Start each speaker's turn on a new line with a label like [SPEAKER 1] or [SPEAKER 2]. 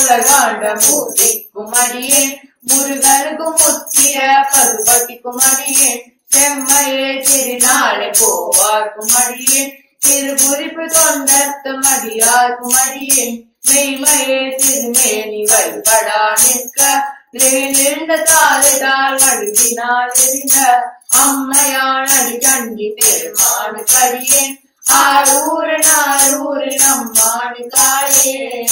[SPEAKER 1] உலகாண்ட மூர்த்திக்கும் அடியேன் முருகனுக்கும் முத்திர பருபட்டிக்கும் அடியேன் செம்மையே திருநாளை போவார்க்கும் அடியேன் திருபுரிப்பு தொண்டர்த்தும் அடியார்க்கும் அடியேன் மெய்மையே திருமேனி வழிபடா நிற்க நின்ற தாளிடால் வழுவினால் எரிந்த அம்மையான் அடி கண்டி பெருமானு கடியேன் आरूर नारूर नम्मान काये